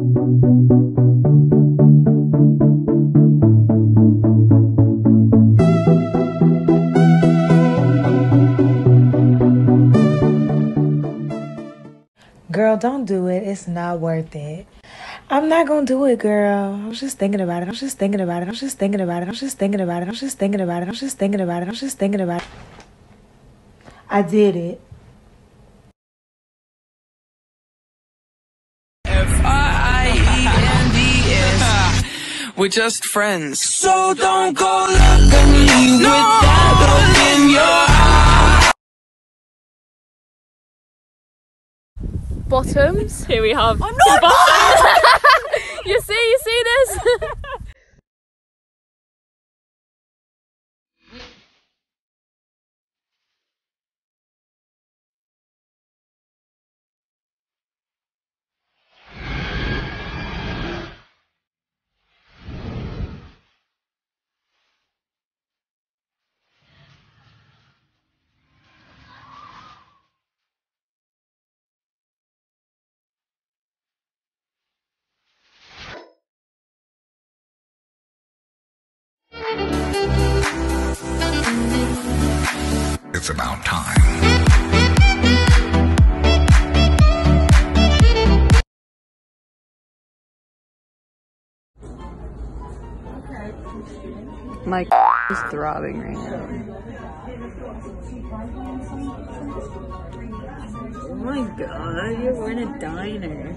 Girl, don't do it. It's not worth it. I'm not gonna do it, girl. I was just thinking about it. I was just thinking about it. I was just thinking about it. I was just thinking about it. I was just thinking about it. I was just thinking about it. I was just thinking about it. I did it. F-I-E-N-D-S We're just friends So don't go look at me with that look in your eye bottoms. Here we have I'm not bottoms. you see, It's about time. My is throbbing right now. Oh my god, you're in a diner.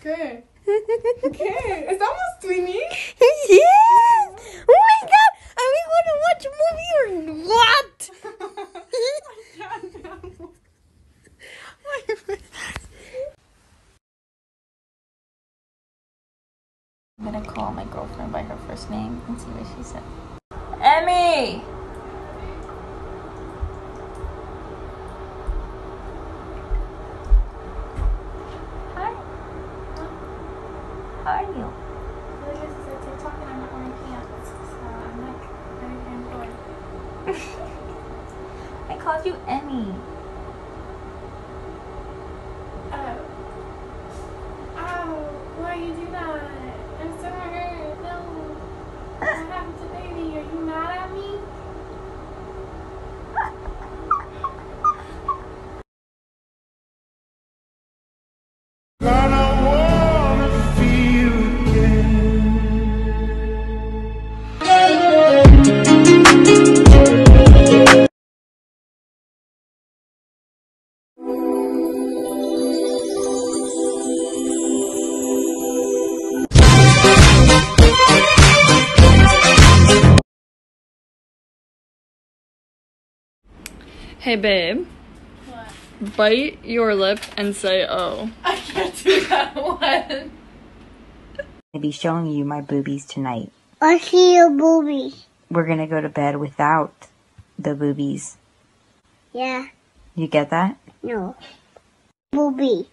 Okay. Okay. Is that almost Sweeney? yeah! Oh my god! Are we gonna watch a movie or what? I'm gonna call my girlfriend by her first name and see what she said. Emmy! I called you Emmy. Oh. Oh, Why you do that? I'm so hurt. Hey babe. What? Bite your lip and say oh. I can't do that one. I'll be showing you my boobies tonight. I see your boobies. We're gonna go to bed without the boobies. Yeah. You get that? No. Booby.